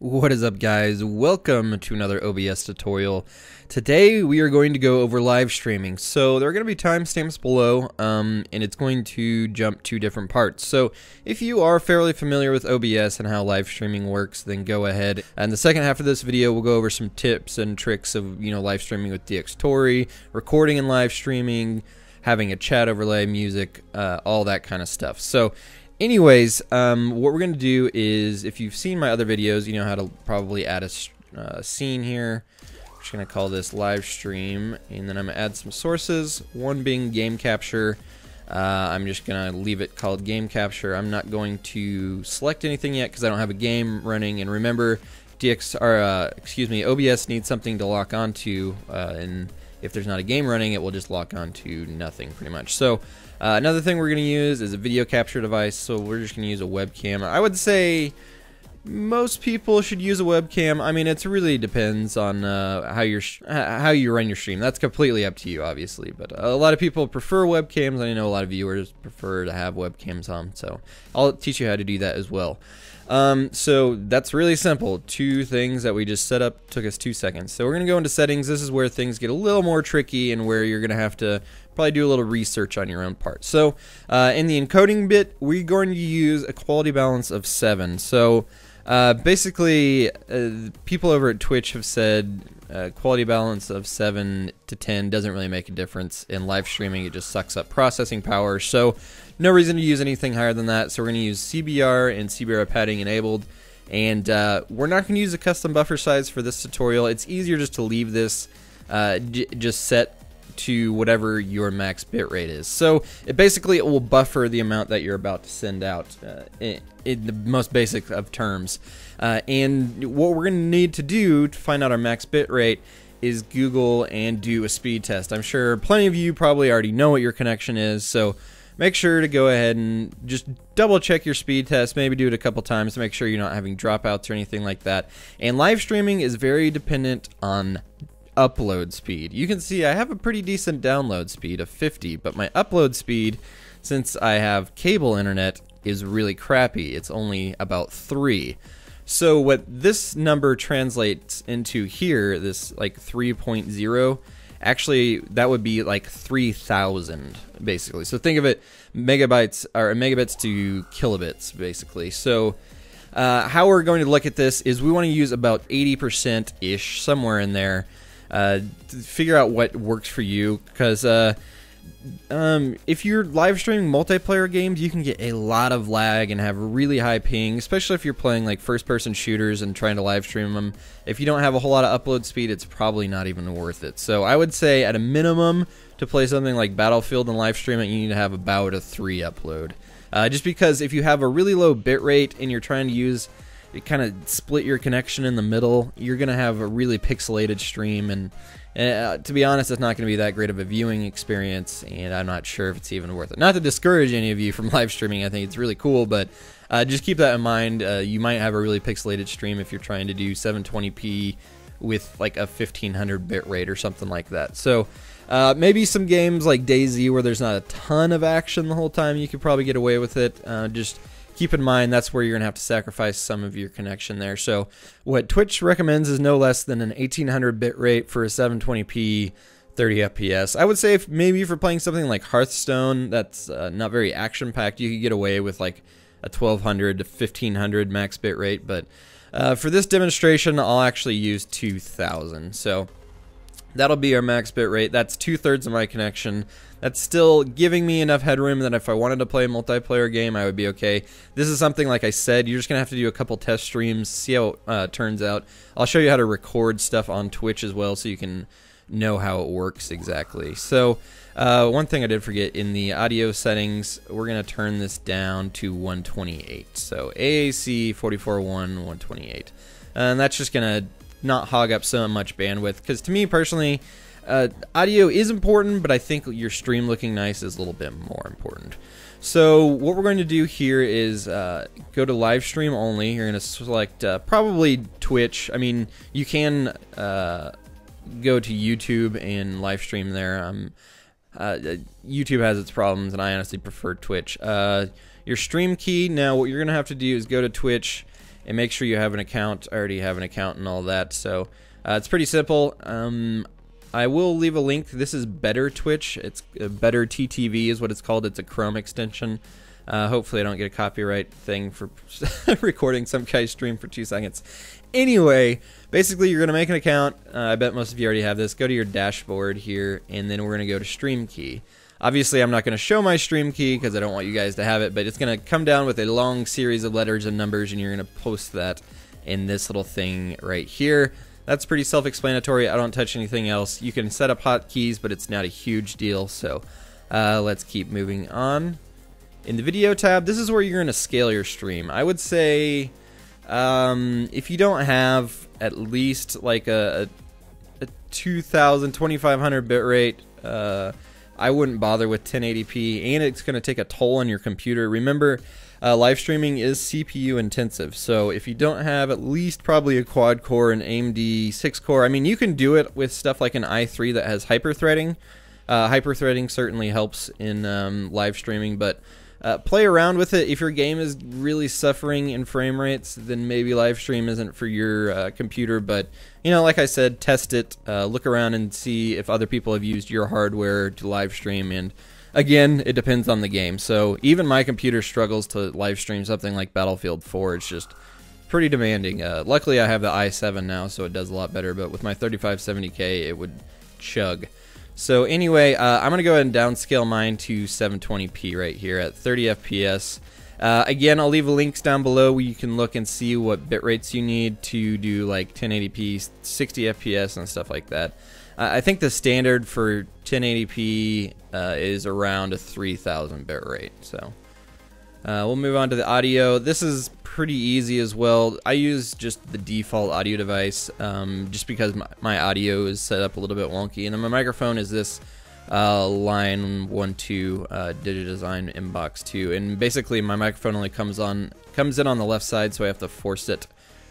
What is up guys? Welcome to another OBS tutorial. Today we are going to go over live streaming. So there are going to be timestamps below um, and it's going to jump to different parts. So if you are fairly familiar with OBS and how live streaming works then go ahead. And the second half of this video we'll go over some tips and tricks of you know live streaming with Dxtory, recording and live streaming, having a chat overlay, music, uh, all that kind of stuff. So anyways, um, what we're going to do is, if you've seen my other videos, you know how to probably add a uh, scene here. I'm just going to call this live stream, and then I'm going to add some sources, one being game capture. Uh, I'm just going to leave it called game capture. I'm not going to select anything yet because I don't have a game running, and remember, DX, or, uh, excuse me, OBS needs something to lock onto, uh, and if there's not a game running, it will just lock on to nothing pretty much. So uh, another thing we're going to use is a video capture device. So we're just going to use a webcam. I would say most people should use a webcam. I mean, it really depends on uh, how you how you run your stream. That's completely up to you, obviously. But a lot of people prefer webcams. I know a lot of viewers prefer to have webcams on. So I'll teach you how to do that as well. Um, so that's really simple. Two things that we just set up took us two seconds. So we're going to go into settings. This is where things get a little more tricky and where you're going to have to probably do a little research on your own part. So uh, in the encoding bit, we're going to use a quality balance of 7. So uh, basically, uh, people over at Twitch have said uh, quality balance of 7 to 10 doesn't really make a difference. In live streaming, it just sucks up processing power. So no reason to use anything higher than that. So we're going to use CBR and CBR padding enabled. And uh, we're not going to use a custom buffer size for this tutorial. It's easier just to leave this uh, just set to whatever your max bitrate is. So it basically it will buffer the amount that you're about to send out uh, in, in, the most basic of terms. Uh, and what we're going to need to do to find out our max bitrate is Google and do a speed test. I'm sure plenty of you probably already know what your connection is, so make sure to go ahead and just double check your speed test. Maybe do it a couple times to make sure you're not having dropouts or anything like that. And live streaming is very dependent on upload speed. You can see I have a pretty decent download speed of 50, but my upload speed, since I have cable internet, is really crappy. It's only about 3. So what this number translates into here, this like 3.0, actually that would be like 3000 basically so think of it megabytes or megabits to kilobits basically so uh, how we're going to look at this is we want to use about 80% ish somewhere in there uh, figure out what works for you because uh, um, if you're live streaming multiplayer games, you can get a lot of lag and have really high ping, especially if you're playing like first person shooters and trying to live stream them. If you don't have a whole lot of upload speed, it's probably not even worth it. So I would say at a minimum to play something like Battlefield and live stream it, you need to have about a 3 upload. Uh, just because if you have a really low bitrate and you're trying to use kind of split your connection in the middle, you're going to have a really pixelated stream and uh, to be honest, it's not going to be that great of a viewing experience, and I'm not sure if it's even worth it. Not to discourage any of you from live streaming, I think it's really cool, but uh, just keep that in mind. Uh, you might have a really pixelated stream if you're trying to do 720p with like a 1500 bit rate or something like that. So uh, maybe some games like DayZ where there's not a ton of action the whole time, you could probably get away with it. Uh, just keep in mind that's where you're going to have to sacrifice some of your connection there. So what Twitch recommends is no less than an 1800 bit rate for a 720p 30 FPS. I would say if maybe for playing something like Hearthstone that's uh, not very action packed, you could get away with like a 1200 to 1500 max bit rate, but uh, for this demonstration, I'll actually use 2000. So that'll be our max bit rate. That's two thirds of my connection. That's still giving me enough headroom that if I wanted to play a multiplayer game, I would be okay. This is something, like I said, you're just going to have to do a couple test streams, see how it uh, turns out. I'll show you how to record stuff on Twitch as well so you can know how it works exactly. So, uh, one thing I did forget in the audio settings, we're going to turn this down to 128. So, AAC 441 128. And that's just going to not hog up so much bandwidth because to me personally, uh, audio is important, but I think your stream looking nice is a little bit more important. So what we're going to do here is uh, go to live stream only. You're going to select uh, probably Twitch. I mean, you can uh, go to YouTube and live stream there. Um, uh, YouTube has its problems, and I honestly prefer Twitch. Uh, your stream key. Now, what you're going to have to do is go to Twitch and make sure you have an account. I already have an account and all that, so uh, it's pretty simple. Um, I will leave a link. This is Better Twitch. It's uh, Better TTV is what it's called. It's a Chrome extension. Uh, hopefully, I don't get a copyright thing for recording some guy's stream for two seconds. Anyway, basically, you're going to make an account. Uh, I bet most of you already have this. Go to your dashboard here, and then we're going to go to Stream Key. Obviously, I'm not going to show my stream key because I don't want you guys to have it, but it's going to come down with a long series of letters and numbers, and you're going to post that in this little thing right here. That's pretty self-explanatory. I don't touch anything else. You can set up hotkeys, but it's not a huge deal, so uh, let's keep moving on. In the video tab, this is where you're going to scale your stream. I would say um, if you don't have at least like a, a, a 2000, 2500 bitrate, uh, I wouldn't bother with 1080p, and it's going to take a toll on your computer. Remember, uh, live streaming is CPU intensive, so if you don't have at least probably a quad core, an AMD 6 core, I mean, you can do it with stuff like an i3 that has hyperthreading. Uh, hyperthreading certainly helps in um, live streaming, but uh, play around with it. If your game is really suffering in frame rates, then maybe live stream isn't for your uh, computer. But you know, like I said, test it, uh, look around and see if other people have used your hardware to live stream. And again, it depends on the game. So even my computer struggles to live stream something like Battlefield 4. It's just pretty demanding. Uh, luckily, I have the i7 now, so it does a lot better. But with my 3570K, it would chug. So anyway, uh, I'm going to go ahead and downscale mine to 720p right here at 30 FPS. Uh, again, I'll leave links down below where you can look and see what bit rates you need to do like 1080p, 60 FPS, and stuff like that. Uh, I think the standard for 1080p uh, is around a 3000 bit rate. So uh, we'll move on to the audio. This is pretty easy as well. I use just the default audio device um, just because my, my, audio is set up a little bit wonky. And then my microphone is this uh, line one two uh, Digidesign Mbox 2. And basically my microphone only comes on comes in on the left side, so I have to force it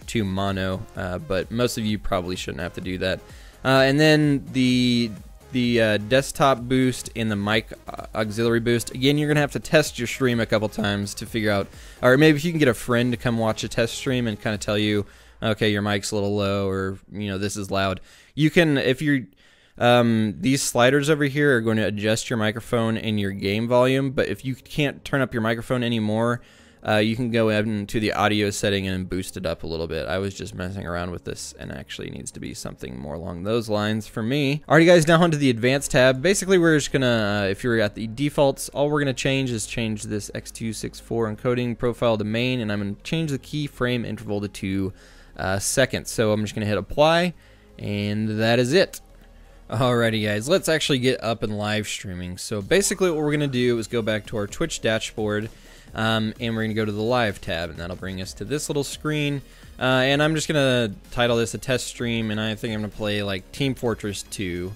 to mono. Uh, but most of you probably shouldn't have to do that. Uh, and then the the uh, desktop boost and the mic uh, auxiliary boost. Again, you're gonna have to test your stream a couple times to figure out, or maybe if you can get a friend to come watch a test stream and kind of tell you, okay, your mic's a little low, or you know this is loud. You can if you're um, these sliders over here are going to adjust your microphone and your game volume, but if you can't turn up your microphone anymore, uh, you can go into the audio setting and boost it up a little bit. I was just messing around with this and actually needs to be something more along those lines for me. Alrighty guys, now onto the advanced tab. Basically we're just gonna, uh, if you're at the defaults, all we're gonna change is change this X264 encoding profile to main and I'm gonna change the keyframe interval to two uh, seconds. So I'm just gonna hit apply and that is it. Alrighty guys, let's actually get up and live streaming. So basically what we're gonna do is go back to our Twitch dashboard um, and we're to go to the live tab, and that'll bring us to this little screen. Uh, and I'm just to title this a test stream, and I think I'm to play like Team Fortress 2.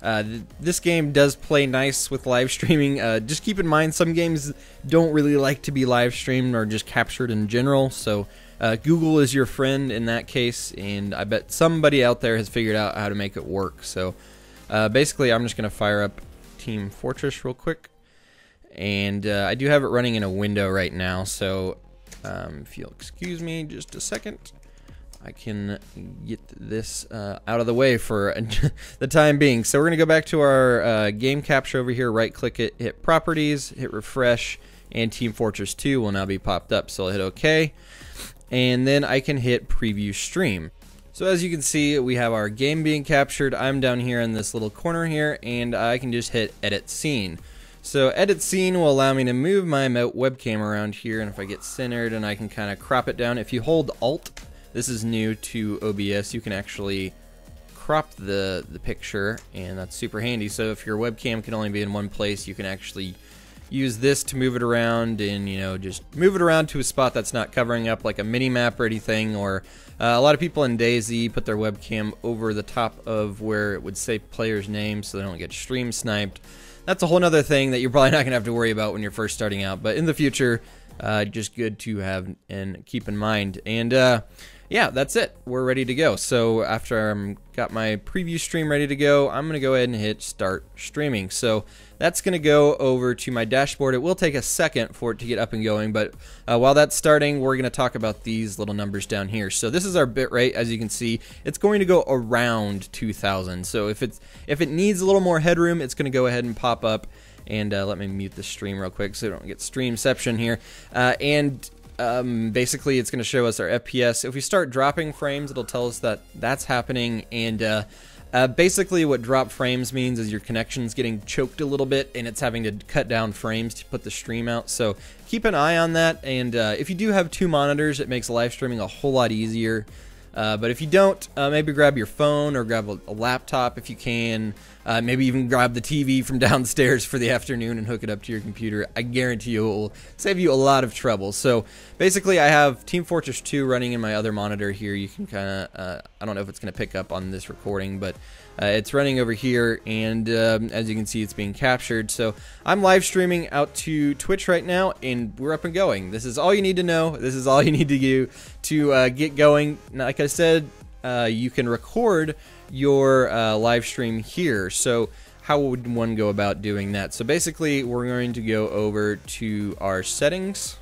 Uh, th this game does play nice with live streaming. Uh, just keep in mind, some games don't really like to be live streamed or just captured in general. So uh, Google is your friend in that case, and I bet somebody out there has figured out how to make it work. So uh, basically, I'm just going to fire up Team Fortress real quick. And uh, I do have it running in a window right now so um, if you'll excuse me just a second I can get this uh, out of the way for the time being. So we're gonna go back to our uh, game capture over here right click it hit properties hit refresh and Team Fortress 2 will now be popped up so I'll hit OK and then I can hit preview stream so as you can see, we have our game being captured. I'm down here in this little corner here, and I can just hit edit scene. So edit scene will allow me to move my webcam around here and if I get centered and I can kind of crop it down. If you hold alt, this is new to OBS, you can actually crop the, the picture and that's super handy. So if your webcam can only be in one place, you can actually use this to move it around and you know just move it around to a spot that's not covering up like a mini map or anything or uh, a lot of people in DayZ put their webcam over the top of where it would say player's name so they don't get stream sniped that's a whole other thing that you're probably not going to have to worry about when you're first starting out. But in the future, uh, just good to have and keep in mind. And uh, yeah, that's it. We're ready to go. So after I'm got my preview stream ready to go, I'm going to go ahead and hit start streaming. So that's going to go over to my dashboard. It will take a second for it to get up and going, but uh, while that's starting, we're going to talk about these little numbers down here. So this is our bitrate. As you can see, it's going to go around 2000. So if it's if it needs a little more headroom, it's going to go ahead and pop up. And uh, let me mute the stream real quick so we don't get streamception here. Uh, and um, basically it's going to show us our FPS. If we start dropping frames, it'll tell us that that's happening. And uh, uh, basically what drop frames means is your connection's getting choked a little bit and it's having to cut down frames to put the stream out. So keep an eye on that. And uh, if you do have two monitors, it makes live streaming a whole lot easier. Uh, but if you don't, uh, maybe grab your phone or grab a, a laptop if you can. Uh, maybe even grab the TV from downstairs for the afternoon and hook it up to your computer. I guarantee you it will save you a lot of trouble. So basically, I have Team Fortress 2 running in my other monitor here. You can kind of, uh, I don't know if it's going to pick up on this recording, but uh, it's running over here, and um, as you can see, it's being captured. So I'm live streaming out to Twitch right now, and we're up and going. This is all you need to know. This is all you need to do to uh, get going. Like I said, uh, you can record your uh, live stream here. So how would one go about doing that? So basically, we're going to go over to our settings,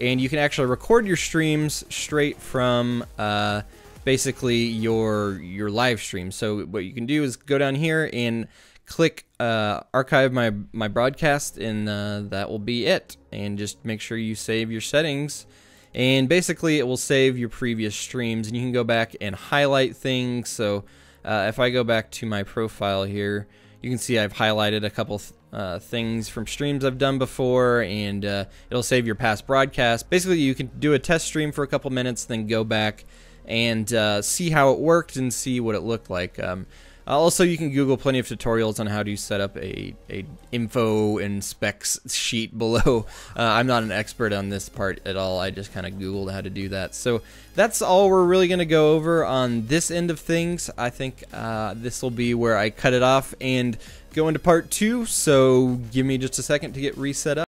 and you can actually record your streams straight from uh, basically your your live stream. So what you can do is go down here and click uh, archive my my broadcast, and uh, that will be it. And just make sure you save your settings. And basically, it will save your previous streams, and you can go back and highlight things. So uh, if I go back to my profile here, you can see I've highlighted a couple th uh, things from streams I've done before, and uh, it'll save your past broadcast. Basically, you can do a test stream for a couple minutes, then go back and uh, see how it worked and see what it looked like. Um, also, you can Google plenty of tutorials on how to set up a, a info and specs sheet below. Uh, I'm not an expert on this part at all. I just kind of Googled how to do that. So that's all we're really going to go over on this end of things. I think uh, this will be where I cut it off and go into part two. So give me just a second to get reset up.